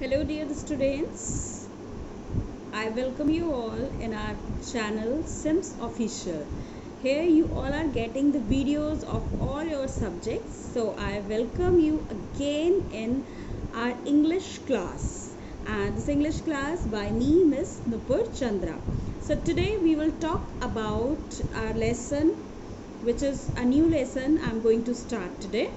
Hello, dear students. I welcome you all in our channel Sims Official. Here, you all are getting the videos of all your subjects. So, I welcome you again in our English class. And this English class by me, Miss Nupur Chandra. So, today we will talk about our lesson which is a new lesson i'm going to start today.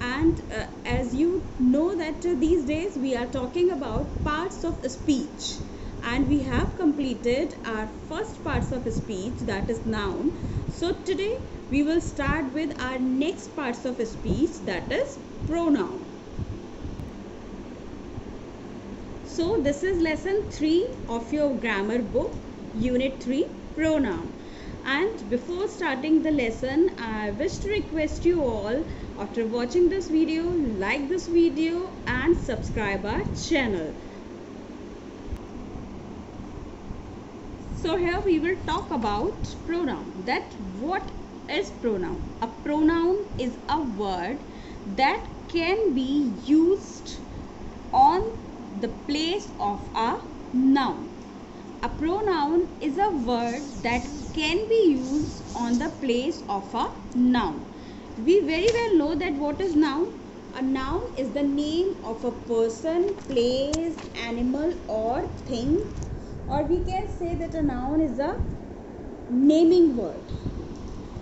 And uh, as you know that uh, these days we are talking about parts of speech. And we have completed our first parts of speech that is noun. So today we will start with our next parts of speech that is pronoun. So this is lesson 3 of your grammar book unit 3 pronoun and before starting the lesson I wish to request you all after watching this video like this video and subscribe our channel. So here we will talk about pronoun. That what is pronoun? A pronoun is a word that can be used on the place of a noun a pronoun is a word that can be used on the place of a noun. We very well know that what is noun? A noun is the name of a person place animal or thing or we can say that a noun is a naming word.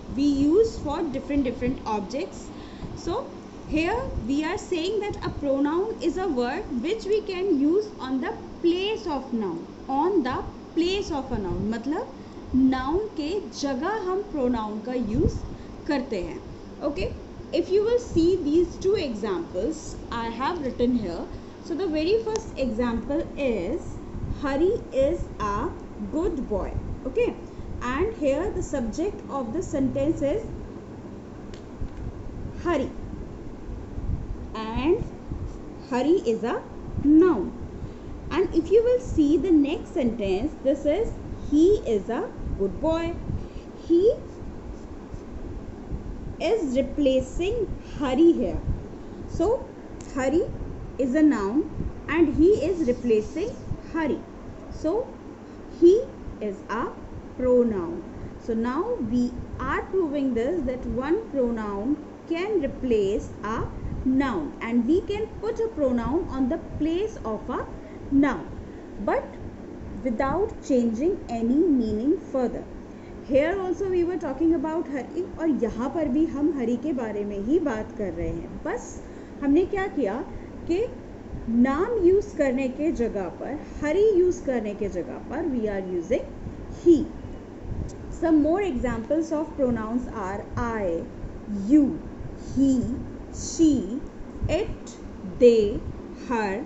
We use for different different objects. So here we are saying that a pronoun is a word which we can use on the place of noun on the place of a noun मतलब noun के जगह हम pronoun का use करते हैं okay if you will see these two examples I have written here so the very first example is Hari is a good boy okay and here the subject of the sentence is Hari and Hari is a noun. And if you will see the next sentence this is he is a good boy. He is replacing Hari here. So Hari is a noun and he is replacing Hari. So he is a pronoun. So now we are proving this that one pronoun can replace a noun, and we can put a pronoun on the place of a noun, but without changing any meaning further. Here also we were talking about Hari और यहाँ पर भी हम हरी के बारे में ही बात कर रहे हैं। बस हमने क्या किया कि नाम यूज़ करने के जगह पर हरी यूज़ करने के जगह पर we are using he some more examples of pronouns are I you he she, it, they, her,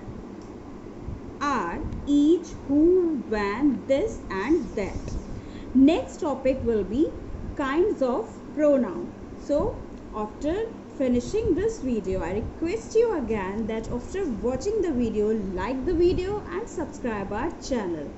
are, each, who, when, this and that. Next topic will be kinds of pronoun. So after finishing this video, I request you again that after watching the video, like the video and subscribe our channel.